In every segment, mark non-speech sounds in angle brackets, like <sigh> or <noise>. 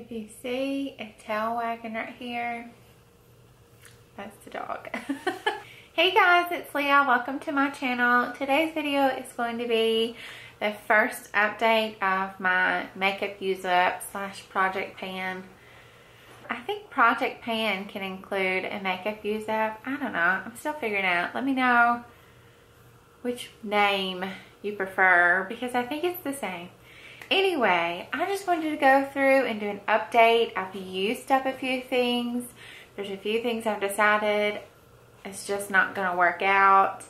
If you see a tail wagging right here, that's the dog. <laughs> hey guys, it's Lea. Welcome to my channel. Today's video is going to be the first update of my makeup use up slash project pan. I think project pan can include a makeup use up. I don't know. I'm still figuring out. Let me know which name you prefer because I think it's the same. Anyway, I just wanted to go through and do an update. I've used up a few things. There's a few things I've decided it's just not going to work out.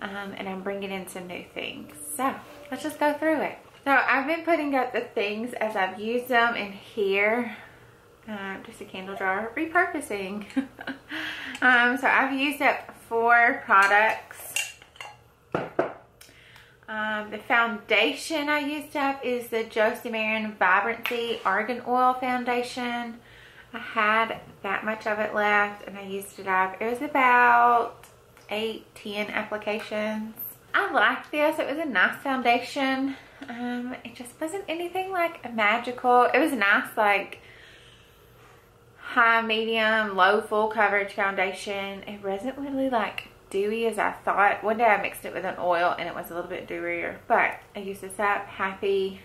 Um, and I'm bringing in some new things. So, let's just go through it. So, I've been putting up the things as I've used them in here. Uh, just a candle jar. Repurposing. <laughs> um, so, I've used up four products um, the foundation I used up is the Josie Maran Vibrancy Argan Oil Foundation. I had that much of it left and I used it up. It was about 8, 10 applications. I liked this. It was a nice foundation. Um, it just wasn't anything like magical. It was nice like high, medium, low, full coverage foundation. It wasn't really like dewy as I thought. One day I mixed it with an oil and it was a little bit dewier, but I used this up, happy.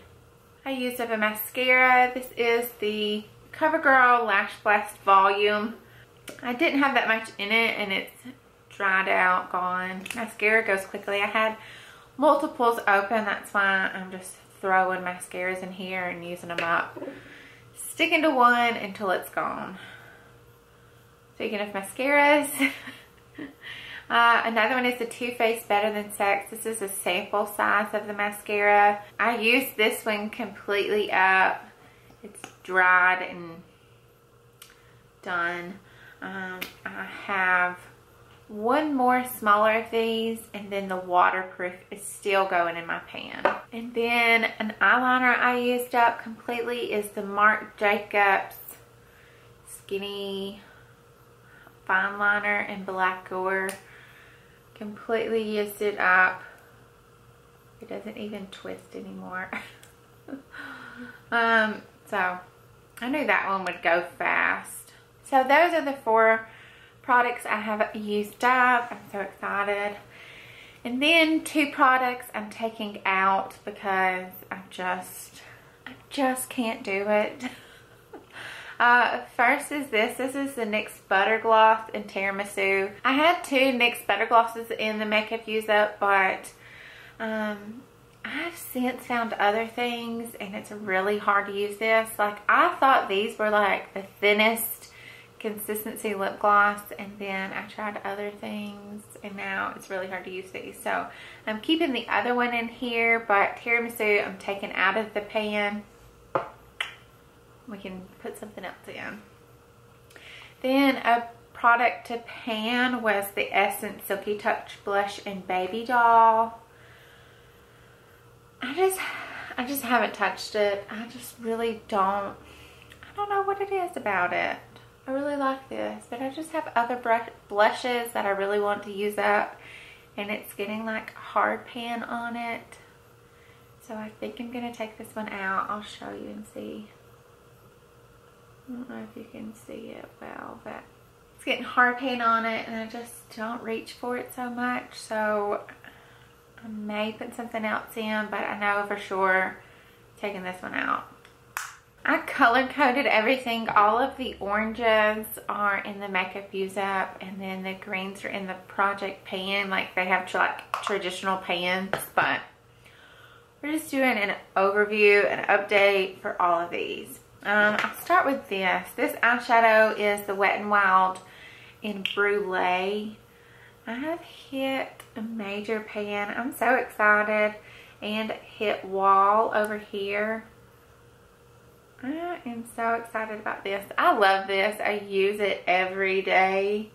I used up a mascara. This is the CoverGirl Lash Blast Volume. I didn't have that much in it and it's dried out, gone. Mascara goes quickly. I had multiples open, that's why I'm just throwing mascaras in here and using them up. Sticking to one until it's gone. Speaking of mascaras, <laughs> Uh, another one is the Too Faced Better Than Sex. This is a sample size of the mascara. I used this one completely up. It's dried and done. Um, I have one more smaller of these and then the waterproof is still going in my pan. And then an eyeliner I used up completely is the Marc Jacobs Skinny Fine Liner in Black Gore completely used it up. It doesn't even twist anymore. <laughs> um, so I knew that one would go fast. So those are the four products I have used up. I'm so excited. And then two products I'm taking out because I just, I just can't do it. <laughs> Uh, first is this. This is the NYX Butter Gloss in Tiramisu. I had two NYX Butter Glosses in the Makeup Use Up, but um, I've since found other things and it's really hard to use this. Like I thought these were like the thinnest consistency lip gloss and then I tried other things and now it's really hard to use these. So I'm keeping the other one in here but tiramisu I'm taking out of the pan we can put something else in. Then a product to pan was the Essence Silky Touch Blush in Baby Doll. I just, I just haven't touched it. I just really don't, I don't know what it is about it. I really like this, but I just have other blushes that I really want to use up and it's getting like hard pan on it. So I think I'm going to take this one out. I'll show you and see. I don't know if you can see it well, but it's getting hard pan on it and I just don't reach for it so much. So I may put something else in, but I know for sure taking this one out. I color coded everything. All of the oranges are in the makeup use up and then the greens are in the project pan. Like they have like traditional pans, but we're just doing an overview, an update for all of these. Um, I'll start with this. This eyeshadow is the Wet n Wild in Brulee. I have hit a major pan. I'm so excited. And hit wall over here. I am so excited about this. I love this. I use it every day.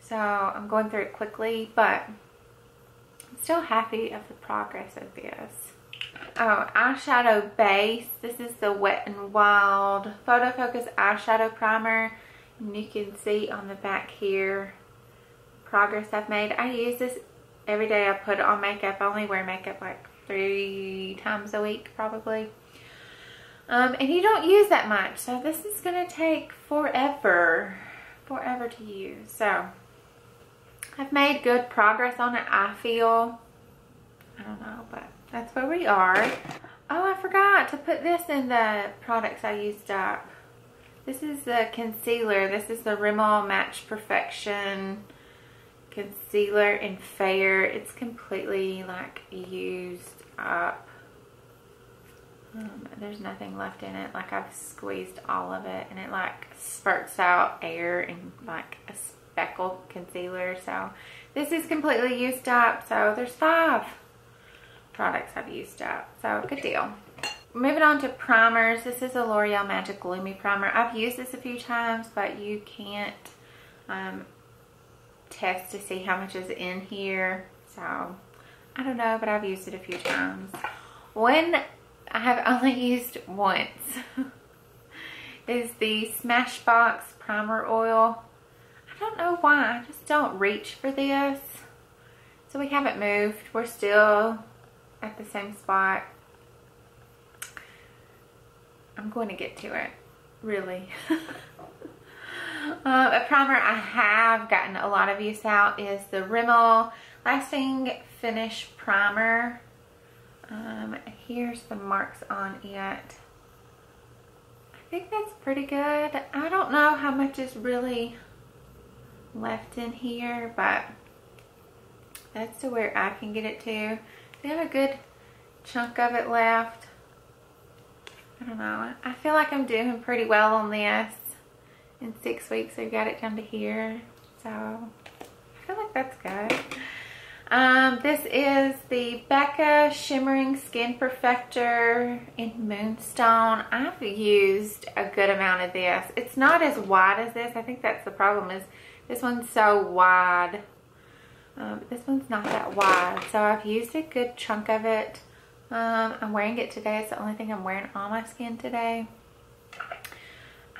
So I'm going through it quickly, but I'm still happy of the progress of this oh, eyeshadow base. This is the Wet n Wild Photo Focus Eyeshadow Primer. And you can see on the back here progress I've made. I use this every day I put on makeup. I only wear makeup like three times a week probably. Um, and you don't use that much. So this is going to take forever, forever to use. So I've made good progress on it, I feel. I don't know, but that's where we are. Oh, I forgot to put this in the products I used up. This is the concealer. This is the Rimmel Match Perfection concealer in Fair. It's completely like used up. Um, there's nothing left in it. Like I've squeezed all of it and it like spurts out air and like a speckle concealer. So this is completely used up. So there's five products I've used up. So good deal. Moving on to primers. This is a L'Oreal Magic Lumi Primer. I've used this a few times, but you can't um, test to see how much is in here. So I don't know, but I've used it a few times. One I have only <laughs> used once <laughs> is the Smashbox Primer Oil. I don't know why. I just don't reach for this. So we haven't moved. We're still at the same spot. I'm going to get to it, really. <laughs> uh, a primer I have gotten a lot of use out is the Rimmel Lasting Finish Primer. Um, here's the marks on it. I think that's pretty good. I don't know how much is really left in here, but that's to where I can get it to. We have a good chunk of it left. I don't know. I feel like I'm doing pretty well on this. In six weeks, I've got it down to here. So, I feel like that's good. Um, this is the Becca Shimmering Skin Perfector in Moonstone. I've used a good amount of this. It's not as wide as this. I think that's the problem is this one's so wide. Um, this one's not that wide. So I've used a good chunk of it. Um, I'm wearing it today. It's the only thing I'm wearing on my skin today.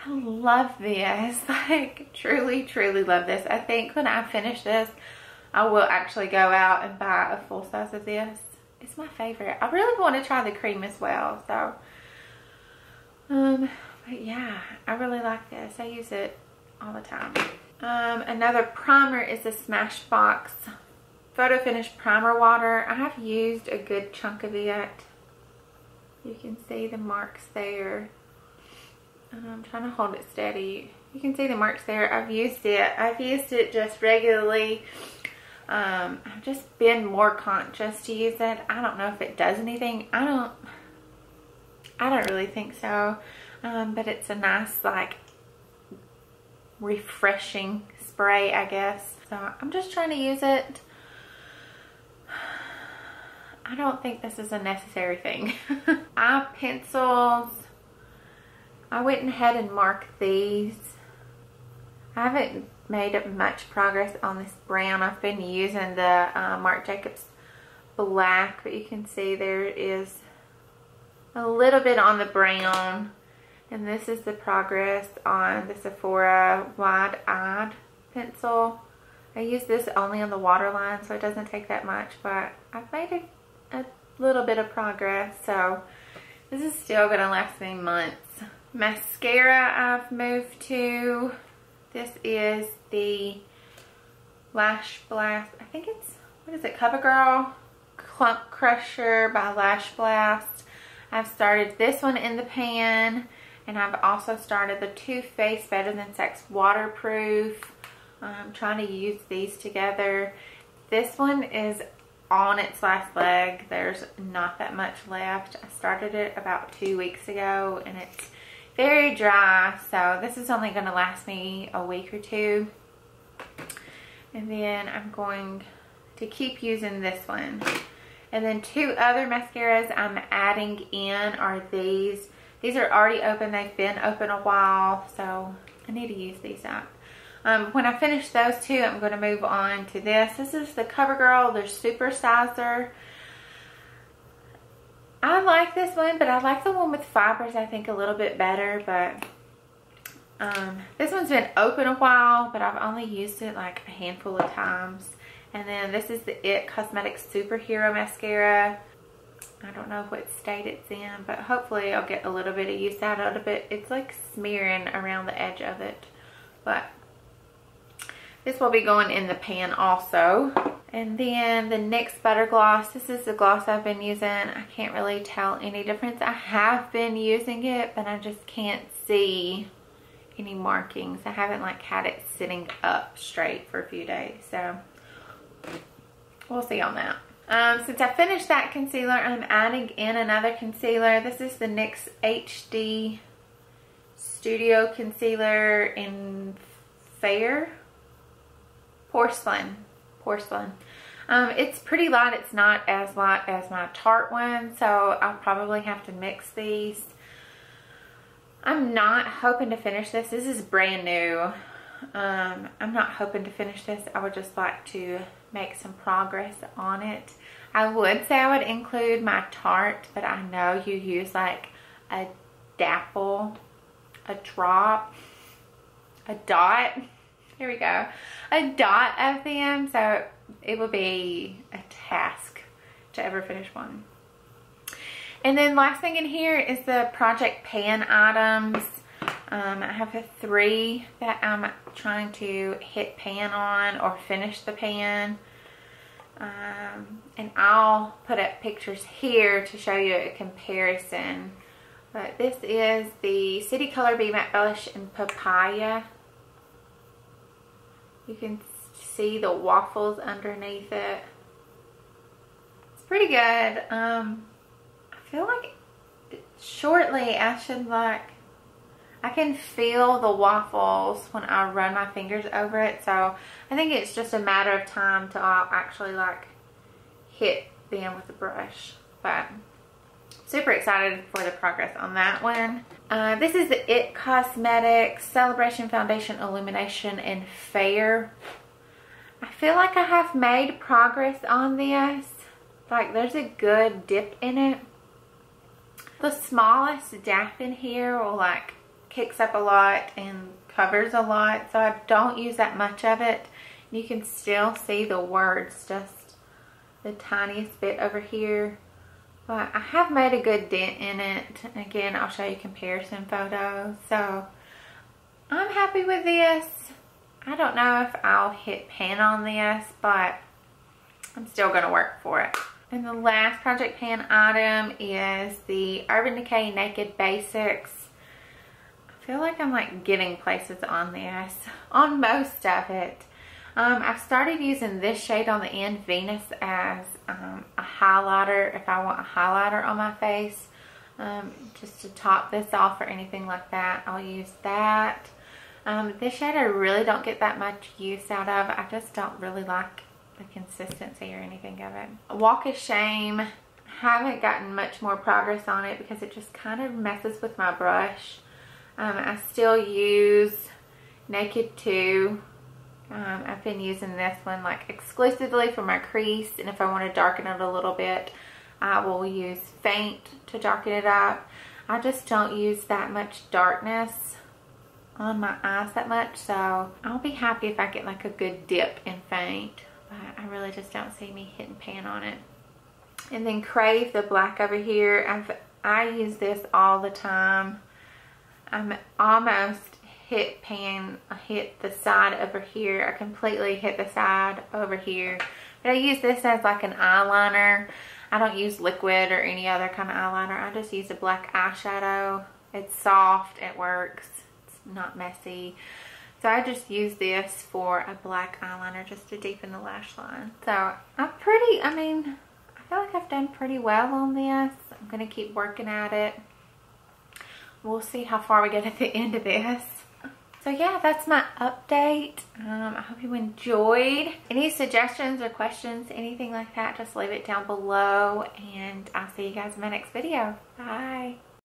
I love this. <laughs> Like, truly, truly love this. I think when I finish this, I will actually go out and buy a full size of this. It's my favorite. I really want to try the cream as well. So, um, but yeah, I really like this. I use it all the time. Um, another primer is the Smashbox Photo Finish Primer Water. I have used a good chunk of it. You can see the marks there. I'm trying to hold it steady. You can see the marks there. I've used it. I've used it just regularly um, I've just been more conscious to use it. I don't know if it does anything. I don't, I don't really think so. Um, but it's a nice, like, refreshing spray, I guess. So I'm just trying to use it. I don't think this is a necessary thing. <laughs> Eye pencils. I went ahead and marked these. I haven't made much progress on this brown. I've been using the uh, Marc Jacobs black, but you can see there is a little bit on the brown. And this is the progress on the Sephora Wide Eyed pencil. I use this only on the waterline, so it doesn't take that much, but I've made a, a little bit of progress, so this is still going to last me months. Mascara I've moved to. This is the Lash Blast. I think it's, what is it, CoverGirl Clump Crusher by Lash Blast. I've started this one in the pan. And I've also started the Too Faced Better Than Sex Waterproof. I'm trying to use these together. This one is on its last leg. There's not that much left. I started it about two weeks ago and it's very dry. So this is only going to last me a week or two. And then I'm going to keep using this one. And then two other mascaras I'm adding in are these. These are already open. They've been open a while. So I need to use these up. Um, when I finish those two, I'm going to move on to this. This is the CoverGirl, the Super Sizer. I like this one, but I like the one with fibers, I think, a little bit better. But um, this one's been open a while, but I've only used it like a handful of times. And then this is the IT Cosmetics Superhero Mascara. I don't know what state it's in, but hopefully I'll get a little bit of use out of it. It's like smearing around the edge of it, but this will be going in the pan also. And then the NYX Butter Gloss. This is the gloss I've been using. I can't really tell any difference. I have been using it, but I just can't see any markings. I haven't like had it sitting up straight for a few days. So we'll see on that. Um, since I finished that concealer, I'm adding in another concealer. This is the NYX HD Studio Concealer in Fair Porcelain. Porcelain. Um, it's pretty light. It's not as light as my Tarte one, so I'll probably have to mix these. I'm not hoping to finish this. This is brand new. Um, I'm not hoping to finish this. I would just like to make some progress on it. I would say I would include my Tarte, but I know you use like a dapple, a drop, a dot. Here we go. A dot of them. So it would be a task to ever finish one. And then last thing in here is the Project Pan items. Um, I have three that I'm trying to hit pan on or finish the pan. Um, and I'll put up pictures here to show you a comparison. But this is the City Color Be Matte Blush in Papaya. You can see the waffles underneath it. It's pretty good. Um, I feel like shortly I should like, I can feel the waffles when I run my fingers over it. So I think it's just a matter of time to actually like hit them with the brush. But super excited for the progress on that one. Uh, this is the IT Cosmetics Celebration Foundation Illumination in Fair. I feel like I have made progress on this. Like there's a good dip in it. The smallest dap in here will like kicks up a lot and covers a lot. So I don't use that much of it. You can still see the words just the tiniest bit over here. But I have made a good dent in it. Again, I'll show you comparison photos. So I'm happy with this. I don't know if I'll hit pan on this, but I'm still going to work for it. And the last Project Pan item is the Urban Decay Naked Basics. Feel like I'm like getting places on this, <laughs> on most of it. Um, I've started using this shade on the end, Venus, as um, a highlighter if I want a highlighter on my face. Um, just to top this off or anything like that, I'll use that. Um, this shade I really don't get that much use out of. I just don't really like the consistency or anything of it. Walk of Shame. Haven't gotten much more progress on it because it just kind of messes with my brush. Um, I still use Naked 2. Um, I've been using this one like exclusively for my crease and if I want to darken it a little bit I will use Faint to darken it up. I just don't use that much darkness on my eyes that much so I'll be happy if I get like a good dip in faint but I really just don't see me hitting pan on it and then Crave the black over here I've I use this all the time I'm almost hit pan hit the side over here I completely hit the side over here but I use this as like an eyeliner I don't use liquid or any other kind of eyeliner I just use a black eyeshadow it's soft it works it's not messy. So I just use this for a black eyeliner just to deepen the lash line. So I'm pretty, I mean, I feel like I've done pretty well on this. I'm going to keep working at it. We'll see how far we get at the end of this. So yeah, that's my update. Um, I hope you enjoyed. Any suggestions or questions, anything like that, just leave it down below. And I'll see you guys in my next video. Bye.